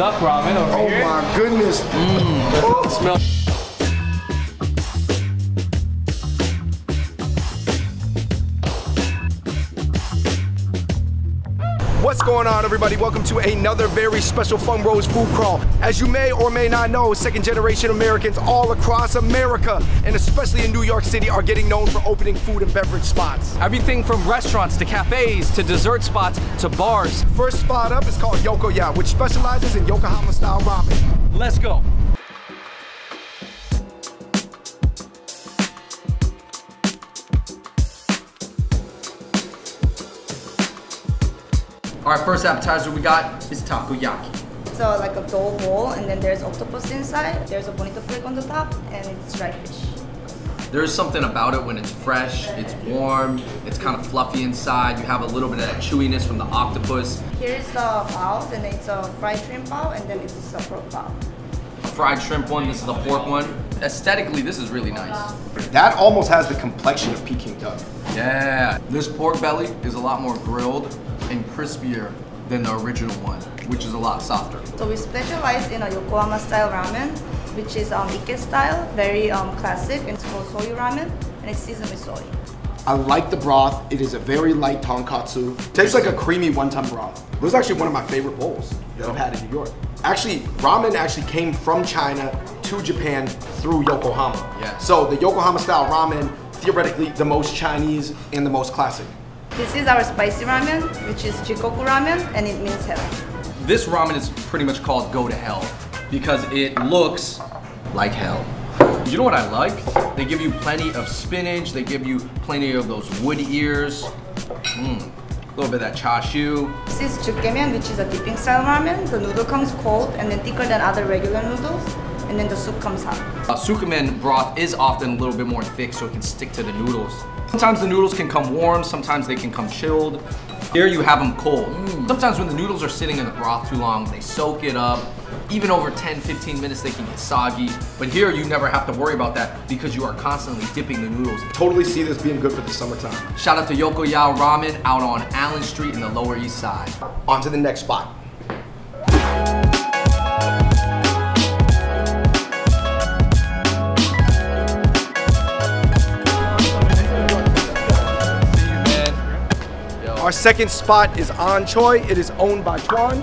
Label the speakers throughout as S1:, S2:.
S1: duck ramen over
S2: Oh
S1: here.
S2: my goodness. Mm.
S1: Smell.
S2: What's going on, everybody? Welcome to another very special Fung Bros food crawl. As you may or may not know, second generation Americans all across America, and especially in New York City, are getting known for opening food and beverage spots.
S1: Everything from restaurants to cafes to dessert spots to bars.
S2: First spot up is called Yokoya, which specializes in Yokohama style ramen.
S1: Let's go.
S3: All right, first appetizer we got is takoyaki.
S4: So like a dough bowl, and then there's octopus inside. There's a bonito flake on the top, and it's dry fish.
S3: There's something about it when it's fresh, it's warm, it's kind of fluffy inside. You have a little bit of that chewiness from the octopus.
S4: Here's the bao, and it's a fried shrimp bao, and then it's a pork bao.
S3: A fried shrimp one, this is the pork one. Aesthetically, this is really nice.
S2: That almost has the complexion of Peking duck.
S3: Yeah, this pork belly is a lot more grilled and crispier than the original one, which is a lot softer.
S4: So we specialize in a Yokohama style ramen, which is um, Ike style, very um, classic. It's called soyu ramen, and it's seasoned with soy.
S2: I like the broth. It is a very light tonkatsu. Tastes like a creamy wonton broth. It was actually one of my favorite bowls that I've had in New York. Actually, ramen actually came from China to Japan through Yokohama.
S3: Yeah.
S2: So the Yokohama style ramen, theoretically the most Chinese and the most classic.
S4: This is our spicy ramen, which is Jigoku ramen, and it means heaven.
S3: This ramen is pretty much called go to hell because it looks like hell. You know what I like? They give you plenty of spinach, they give you plenty of those wood ears, mm, a little bit of that chashu.
S4: This is tsukemen, which is a dipping style ramen. The noodle comes cold and then thicker than other regular noodles, and then the soup comes out.
S3: Uh, tsukemen broth is often a little bit more thick so it can stick to the noodles. Sometimes the noodles can come warm, sometimes they can come chilled. Here you have them cold. Sometimes when the noodles are sitting in the broth too long, they soak it up. Even over 10, 15 minutes, they can get soggy. But here you never have to worry about that because you are constantly dipping the noodles.
S2: Totally see this being good for the summertime.
S3: Shout out to Yokoya Ramen out on Allen Street in the Lower East Side.
S2: On to the next spot. Our second spot is An Choi. It is owned by Tuan.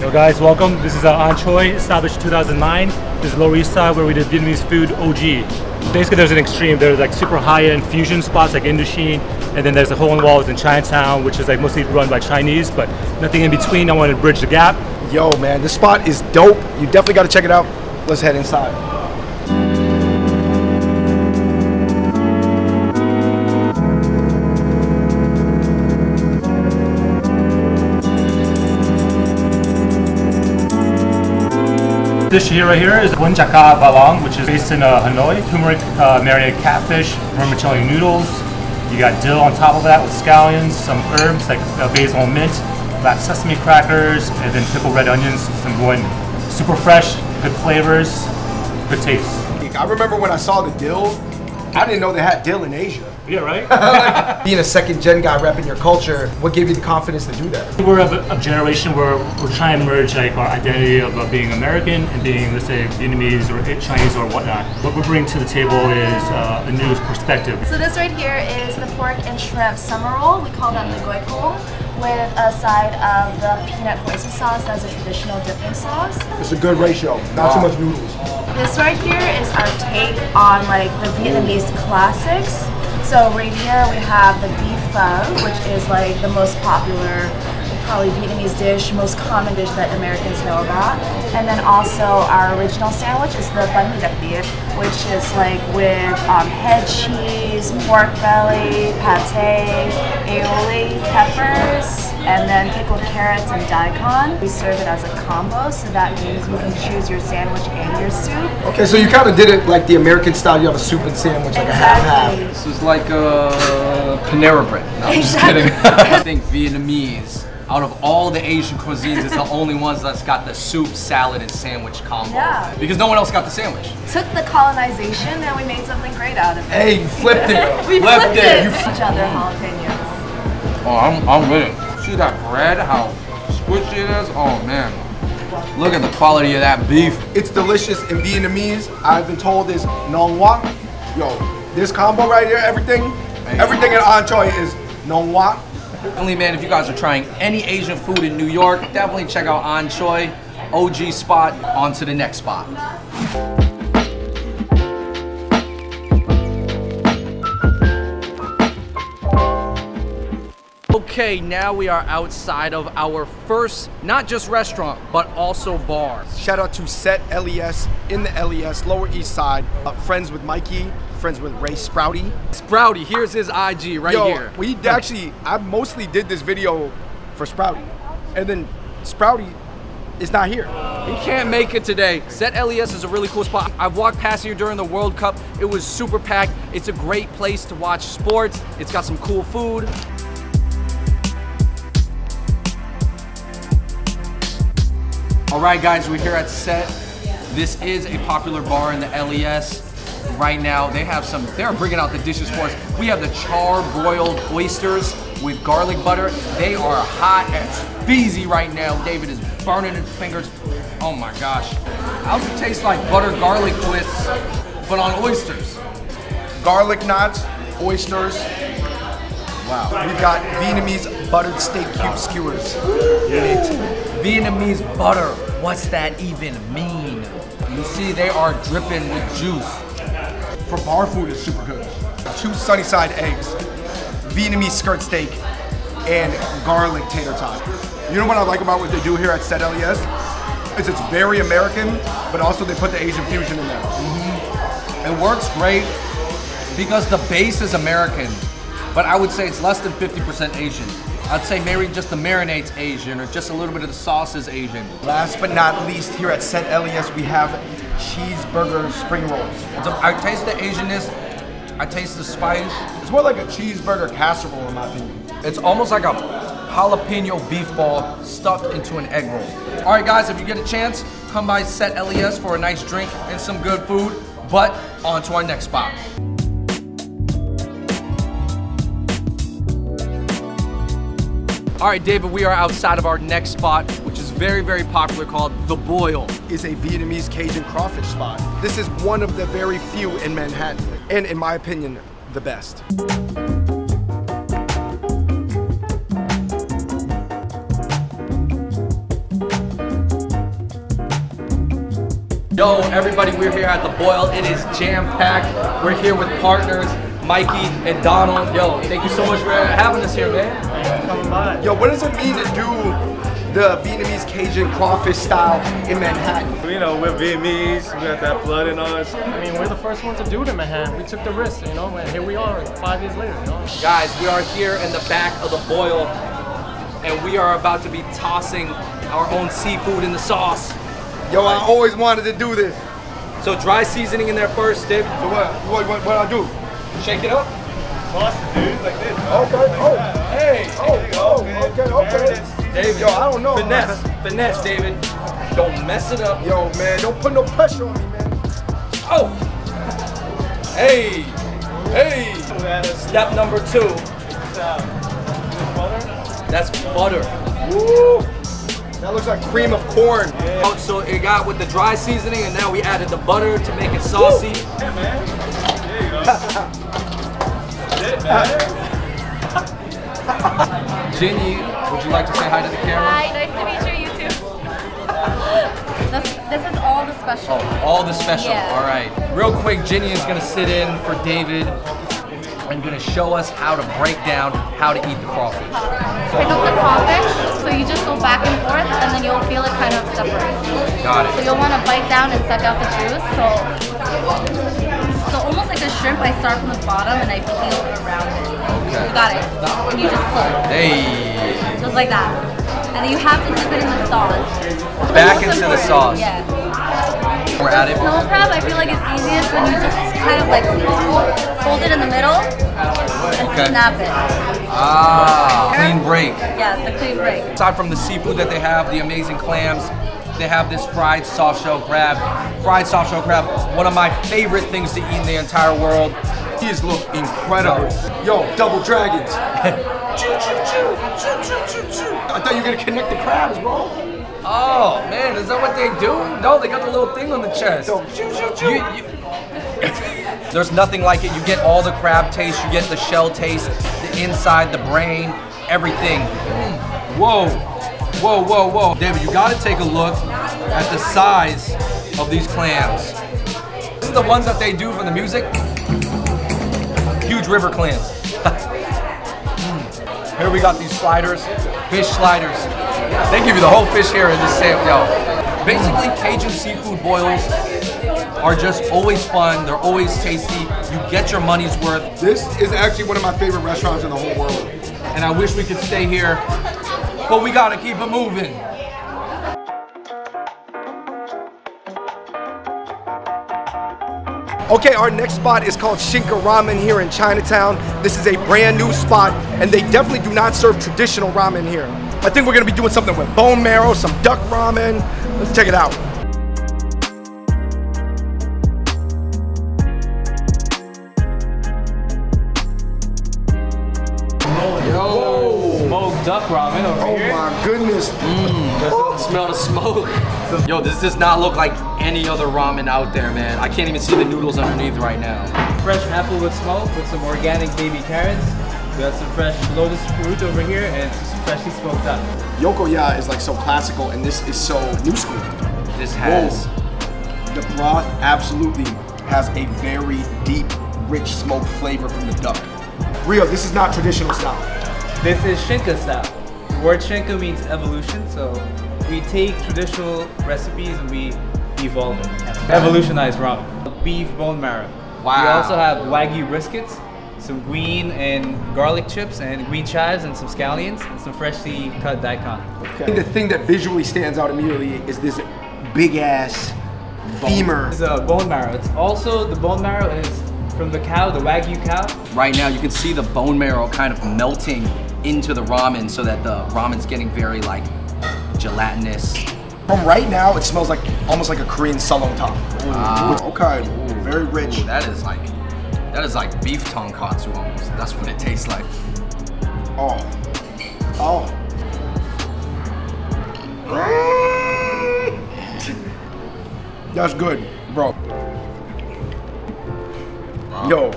S5: Yo guys, welcome. This is An Choi, established 2009. This is Lower East Side where we did Vietnamese food OG. Basically there's an extreme. There's like super high-end fusion spots like Indochine, and then there's the hole in walls in Chinatown, which is like mostly run by Chinese, but nothing in between. I wanted to bridge the gap.
S2: Yo, man, this spot is dope. You definitely got to check it out. Let's head inside.
S5: Dish here right here is Bun Chaka Balang, which is based in uh, Hanoi. Turmeric uh, marinated catfish, vermicelli noodles. You got dill on top of that with scallions, some herbs like uh, basil and mint, black sesame crackers, and then pickled red onions, some going super fresh, good flavors, good taste.
S2: I remember when I saw the dill, I didn't know they had dill in Asia.
S5: Yeah, right?
S2: Being a second gen guy repping your culture, what gave you the confidence to do that?
S5: We're of a, a generation where we're trying to merge like our identity of uh, being American and being, let's say, Vietnamese or Chinese or whatnot. What we bring to the table is uh, a new perspective.
S6: So this right here is the pork and shrimp summer roll. We call that the goi cuon with a side of the peanut hoisin sauce as a traditional dipping sauce.
S2: It's a good ratio, not too much noodles.
S6: This right here is our take on like the Vietnamese classics. So right here we have the beef pho, which is like the most popular probably Vietnamese dish, most common dish that Americans know about. And then also our original sandwich is the banh mi đặc biệt, which is like with um, head cheese, pork belly, pate, aioli, peppers, and then pickled carrots and daikon. We serve it as a combo, so that means you can choose your sandwich and your soup.
S2: Okay, so you kind of did it like the American style. You have a soup and sandwich, like a half
S6: Exactly.
S2: half.
S3: This is like a Panera bread. No, I'm just kidding. I think Vietnamese, out of all the Asian cuisines, it's the only ones that's got the soup, salad, and sandwich combo.
S6: Yeah.
S3: Because no one else got the sandwich.
S6: Took the colonization and we made something great out of it.
S2: Hey, you flipped it.
S6: we
S3: flipped
S6: flipped
S3: it.
S6: it.
S3: You
S6: Each other jalapenos.
S3: Oh, I'm, I'm with it. See that bread, how squishy it is? Oh man. Look at the quality of that beef.
S2: It's delicious in Vietnamese. I've been told is nong wak. Yo, this combo right here, everything, everything in entree is nong wak.
S3: Definitely, man, if you guys are trying any Asian food in New York, definitely check out An Choi, OG spot. On to the next spot. Okay, now we are outside of our first, not just restaurant, but also bar.
S2: Shout out to Set LES in the LES, Lower East Side. Uh, friends with Mikey, friends with Ray Sprouty.
S3: Sprouty, here's his IG right
S2: Yo,
S3: here.
S2: we actually, I mostly did this video for Sprouty. And then Sprouty is not here.
S3: He can't make it today. Set LES is a really cool spot. I've walked past here during the World Cup. It was super packed. It's a great place to watch sports. It's got some cool food. All right, guys, we're here at Set. This is a popular bar in the LES. Right now, they have some, they're bringing out the dishes for us. We have the char-broiled oysters with garlic butter. They are hot and beezy right now. David is burning his fingers. Oh my gosh. How's it taste like butter garlic twists, but on oysters?
S2: Garlic knots, oysters. Wow. We've got Vietnamese buttered steak cube skewers.
S3: Vietnamese butter. What's that even mean? You see, they are dripping with juice.
S2: For bar food, is super good. Two sunny side eggs, Vietnamese skirt steak, and garlic tater tot. You know what I like about what they do here at Set LES? Is it's very American, but also they put the Asian fusion in there. Mm-hmm.
S3: It works great because the base is American, but I would say it's less than 50% Asian. I'd say maybe just the marinade's Asian or just a little bit of the sauce is Asian.
S2: Last but not least, here at Set LES, we have cheeseburger spring rolls.
S3: I taste the Asianness, I taste the spice.
S2: It's more like a cheeseburger casserole, in my opinion.
S3: It's almost like a jalapeno beef ball stuffed into an egg roll. All right, guys, if you get a chance, come by Set LES for a nice drink and some good food. But on to our next spot. All right, David, we are outside of our next spot, very, very popular called The Boil.
S2: Is a Vietnamese Cajun crawfish spot. This is one of the very few in Manhattan, and in my opinion, the best.
S3: Yo, everybody, we're here at The Boil. It is jam-packed. We're here with partners, Mikey and Donald. Yo, thank you so much for having us here, man.
S2: Yo, what does it mean to do the Vietnamese Cajun crawfish style in Manhattan?
S7: You know, we're Vietnamese, we got that blood in us.
S8: I mean, we're the first ones to do it in Manhattan. We took the risk, you know, and here we are five years later, you know.
S3: Guys, we are here in the back of The Boil, and we are about to be tossing our own seafood in the sauce.
S2: Yo, I always wanted to do this.
S3: So dry seasoning in there first, Dave.
S2: So what, what, what, what I do?
S3: Shake it up.
S7: Toss it, dude, like this.
S2: Okay, oh,
S3: Hey,
S2: oh, oh, okay, okay.
S3: David.
S2: Yo, I don't know.
S3: Finesse, finesse, David. Don't mess it up.
S2: Yo, man, don't put no pressure on me, man.
S3: Oh! Hey! Hey! Step number two. That's butter.
S2: Woo! That looks like cream of corn.
S3: Oh, so it got with the dry seasoning, and now we added the butter to make it saucy.
S7: Yeah, man. There you go. That's it, man.
S3: Ginny, would you like to say hi to the camera?
S9: Hi, nice to meet you, you too. this, this is all the special.
S3: Oh, all the special.
S9: Yeah.
S3: All right. Real quick, Ginny is gonna sit in for David and gonna show us how to break down how to eat the crawfish.
S9: Pick up the crawfish, so you just go back and forth, and then you'll feel it kind of separate.
S3: Got it.
S9: So you'll want to bite down and suck out the juice. So, so almost like a shrimp, I start from the bottom and I peel around it.
S3: Okay.
S9: You got it. And you just pull,
S3: Hey.
S9: just like that. And then you have to dip it in the sauce.
S3: Back into the sauce.
S9: Yeah.
S3: We're at it.
S9: Snow crab, I feel like it's easiest when you just kind of like hold it in the middle and
S3: Okay.
S9: snap it.
S3: Ah, clean break.
S9: Yes, the clean break.
S3: Aside from the seafood that they have, the amazing clams, they have this fried soft shell crab. Fried soft shell crab, one of my favorite things to eat in the entire world.
S2: These look incredible. Yo, double dragons. Choo, choo, choo, choo, choo, choo, choo. I thought you were gonna connect the crabs, bro.
S3: Oh, Oh man, is that what they do? No, they got the little thing on the chest. You- you- There's nothing like it. You get all the crab taste, you get the shell taste, the inside, the brain, everything. Mm. Whoa, whoa, whoa, whoa. David, you gotta take a look at the size of these clams. This is the ones that they do for the music. Huge river clams. Here we got these sliders, fish sliders. They give you the whole fish here in this same, yo. Basically, Cajun seafood boils are just always fun. They're always tasty. You get your money's worth.
S2: This is actually one of my favorite restaurants in the whole world.
S3: And I wish we could stay here, but we gotta keep it moving.
S2: Okay, our next spot is called Shinka Ramen here in Chinatown. This is a brand new spot, and they definitely do not serve traditional ramen here. I think we're gonna be doing something with bone marrow, some duck ramen. Let's check it out.
S8: Smoked duck ramen over
S2: Oh
S8: here.
S2: my goodness. Mm.
S3: Smell the smoke. Yo, this does not look like any other ramen out there, man. I can't even see the noodles underneath right now.
S8: Fresh apple with smoke with some organic baby carrots. We got some fresh lotus fruit over here and some freshly smoked duck.
S2: Yokoya is like so classical, and this is so new school.
S3: This has
S2: The broth absolutely has a very deep, rich smoke flavor from the duck. Rio, this is not traditional style.
S8: This is Shinka style. The word Shinka means evolution, so we take traditional recipes and we evolve it. Evolutionize ramen. Beef bone marrow.
S3: Wow.
S8: We also have Wagyu briskets, some green and garlic chips, and green chives, and some scallions, and some freshly cut daikon.
S2: I think the thing that visually stands out immediately is this big ass femur.
S8: It's a bone marrow. It's also, the bone marrow is from the cow, the Wagyu cow.
S3: right now. You can see the bone marrow kind of melting into the ramen, so that the ramen's getting very like gelatinous.
S2: From right now, it smells like almost like a Korean seolleongtang. Ah. Which- okay, very rich.
S3: Ooh, that is like that is like beef tonkatsu almost. That's what it tastes like.
S2: Oh, oh. That's good, bro. Yo,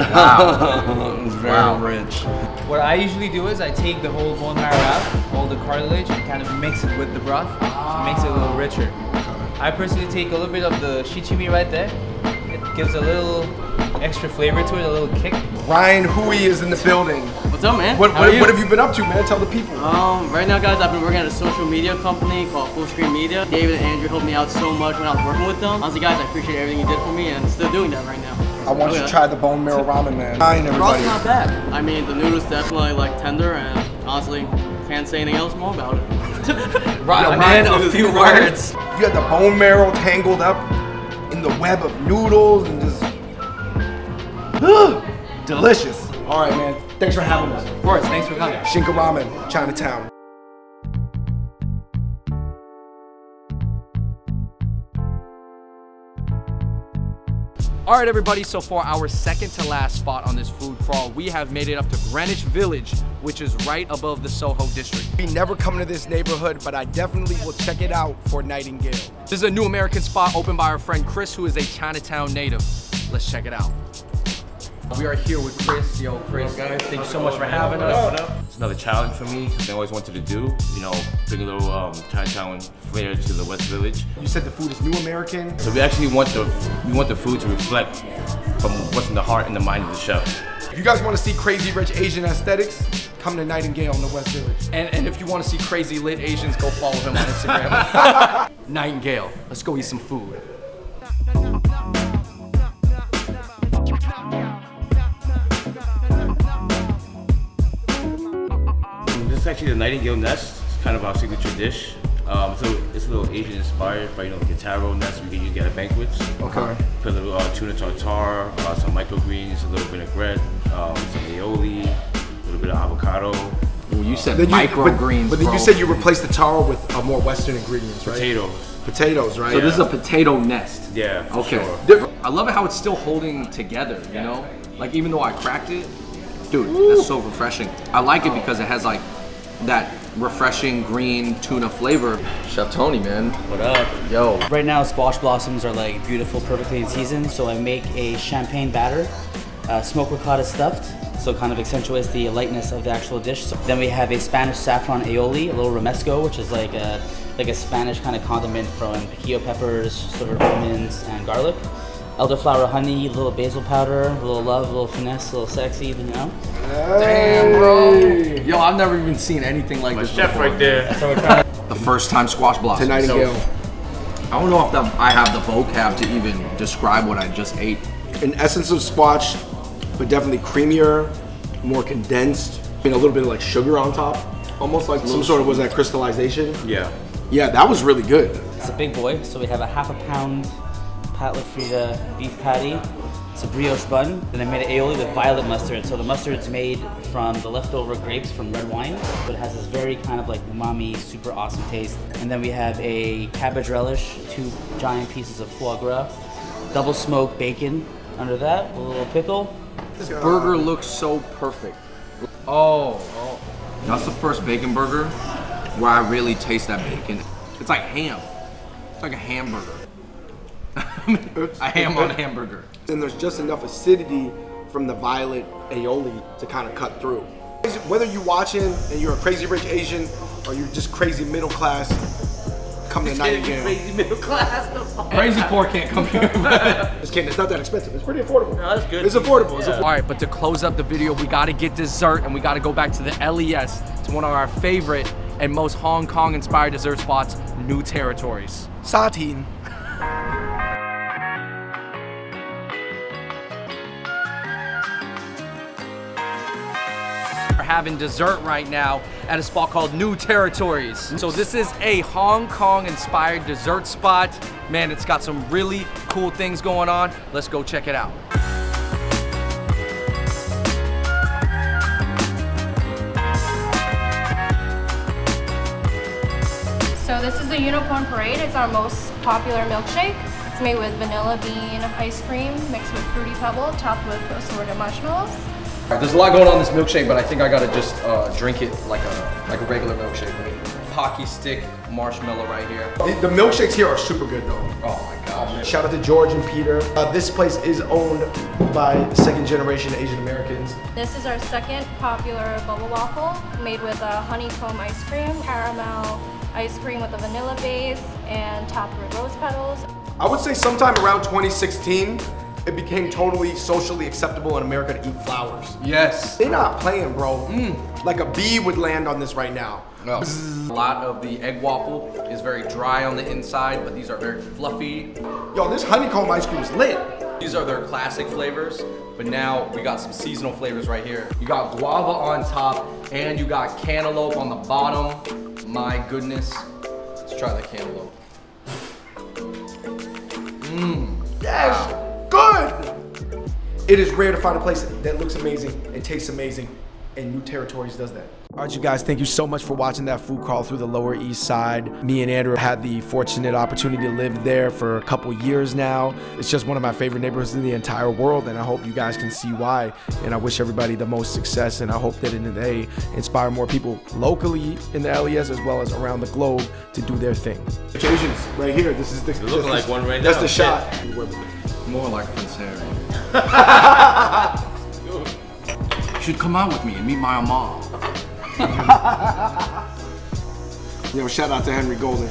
S3: It's very
S2: Wow.
S3: rich.
S8: What I usually do is I take the whole bone marrow out, all the cartilage, and kind of mix it with the broth. So it makes it a little richer. I personally take a little bit of the shichimi right there. It gives a little extra flavor to it, a little kick.
S2: Ryan Hui is in the building.
S10: What's up, man?
S2: What,
S10: How
S2: what,
S10: are you?
S2: what have you been up to, man? Tell the people.
S10: Um, right now, guys, I've been working at a social media company called Full Screen Media. David and Andrew helped me out so much when I was working with them. Honestly, guys, I appreciate everything you did for me, and I'm still doing that right now.
S2: I want you to try the bone marrow ramen, man. Ryan,
S10: The
S2: everybody.
S10: broth's not bad. I mean, the noodles definitely like tender, and honestly, can't say anything else more about it.
S3: Right,
S2: Yo,
S3: man,
S2: Ryan,
S3: a few
S2: Ryan,
S3: words.
S2: You got the bone marrow tangled up in the web of noodles and just delicious. All right, man. Thanks for having us.
S8: Of course, thanks for coming.
S2: Shinka Ramen, Chinatown.
S1: All right, everybody, so for our second to last spot on this food crawl, we have made it up to Greenwich Village, which is right above the Soho district.
S2: We never come to this neighborhood, but I definitely will check it out for Nightingale.
S1: This is a new American spot opened by our friend Chris, who is a Chinatown native. Let's check it out.
S3: We are here with Chris. Yo, Chris, guys, thank you so much for having us.
S11: It's another challenge for me. Something I always wanted to do. You know, bring a little um, Chinatown flair to the West Village.
S2: You said the food is new American.
S11: So we actually want the we want the food to reflect from what's in the heart and the mind of the chef.
S2: If you guys want to see crazy rich Asian aesthetics, come to Nightingale in the West Village.
S3: And, and if you want to see crazy lit Asians, go follow him on Instagram. Nightingale. Let's go eat some food.
S11: Actually the Nightingale nest. It's kind of our signature dish. Um, so it's a little Asian inspired, but you know, like a taro nest we can use at banquets.
S2: Okay.
S11: Put a little uh, tuna tartare, uh, some microgreens, a little vinaigrette, um, some aioli, a little bit of avocado.
S3: Ooh, you said
S2: Then you-
S3: microgreens,
S2: But, but then
S3: bro.
S2: you said you replaced the taro with uh, more Western ingredients, right?
S11: Potatoes.
S2: Potatoes, right?
S3: So this is a potato nest.
S11: Yeah, for
S3: Okay.
S11: sure.
S3: I love it how it's still holding together, you know? Like even though I cracked it, dude, that's so refreshing. I like it because it has like that refreshing green tuna flavor. Chef Tony, man.
S12: What up?
S3: Yo.
S12: Right now, squash blossoms are like beautiful, perfectly in season. So I make a champagne batter, uh, smoked ricotta stuffed. So kind of accentuates the lightness of the actual dish. So then we have a Spanish saffron aioli, a little romesco, which is like a like a Spanish kind of condiment from piquillo peppers, sort of almonds and garlic. Elderflower honey, a little basil powder, a little love, a little finesse, a little sexy, you know.
S3: Damn, bro. Yo, I've never even seen anything like
S7: My
S3: this
S7: chef
S3: before.
S7: right there.
S3: The first time squash blossom.
S2: To Nightingale.
S3: I don't know if that, I have the vocab to even describe what I just ate.
S2: An essence of squash, but definitely creamier, more condensed. I mean, a little bit of like sugar on top. Almost like some sort of, was that crystallization?
S7: Yeah.
S2: Yeah, that was really good.
S12: It's a big boy, so we have a half a pound Pat LaFrieda beef patty. It's a brioche bun. Then I made an aioli with violet mustard. So the mustard's made from the leftover grapes from red wine, but it has this very kind of like umami, super awesome taste. And then we have a cabbage relish, two giant pieces of foie gras, double smoked bacon under that, a little pickle.
S3: This burger looks so perfect. Oh, oh. That's the first bacon burger where I really taste that bacon. It's like ham. It's like a hamburger. A ham on a hamburger.
S2: And there's just enough acidity from the violet aioli to kind of cut through. Whether you're watching and you're a crazy rich Asian or you're just crazy middle class, come to Nightingale.
S12: Crazy middle class.
S3: Crazy poor can't come here.
S2: Just kidding, it's not that expensive. It's pretty affordable.
S12: No, that's good.
S2: It's affordable. It's affordable.
S1: All right, but to close up the video, we gotta get dessert and we gotta go back to the LES, to one of our favorite and most Hong Kong inspired dessert spots, New Territories.
S2: Satine.
S1: Having dessert right now at a spot called New Territories. So this is a Hong Kong inspired dessert spot. Man, it's got some really cool things going on. Let's go check it out.
S13: So this is the Unicorn Parade. It's our most popular milkshake. It's made with vanilla bean ice cream mixed with fruity pebble, topped with assorted marshmallows.
S3: There's a lot going on in this milkshake, but I think I gotta just uh, drink it like a like a regular milkshake. Pocky stick marshmallow right here.
S2: The, the milkshakes here are super good though.
S3: Oh my gosh.
S2: Shout out to George and Peter. Uh, this place is owned by second generation Asian Americans.
S13: This is our second popular bubble waffle, made with a honeycomb ice cream, caramel ice cream with a vanilla base, and topped with rose petals.
S2: I would say sometime around 2016, it became totally socially acceptable in America to eat flowers.
S3: Yes.
S2: They're not playing, bro. Mm. Like a bee would land on this right now.
S3: No. A lot of the egg waffle is very dry on the inside, but these are very fluffy.
S2: Yo, this honeycomb ice cream is lit.
S3: These are their classic flavors, but now we got some seasonal flavors right here. You got guava on top, and you got cantaloupe on the bottom. My goodness. Let's try the cantaloupe. Mmm.
S2: Yes, good. It is rare to find a place that looks amazing and tastes amazing, and New Territories does that. All right, you guys, thank you so much for watching that food crawl through the Lower East Side. Me and Andrew had the fortunate opportunity to live there for a couple years now. It's just one of my favorite neighborhoods in the entire world, and I hope you guys can see why. And I wish everybody the most success, and I hope that in they inspire more people locally in the LES as well as around the globe to do their thing. Asians, right here. This is the.
S7: You're looking like one right
S2: That's
S7: now.
S2: the shot.
S3: More like Prince Harry. you should come out with me and meet my mom.
S2: Yo, shout out to Henry Golding.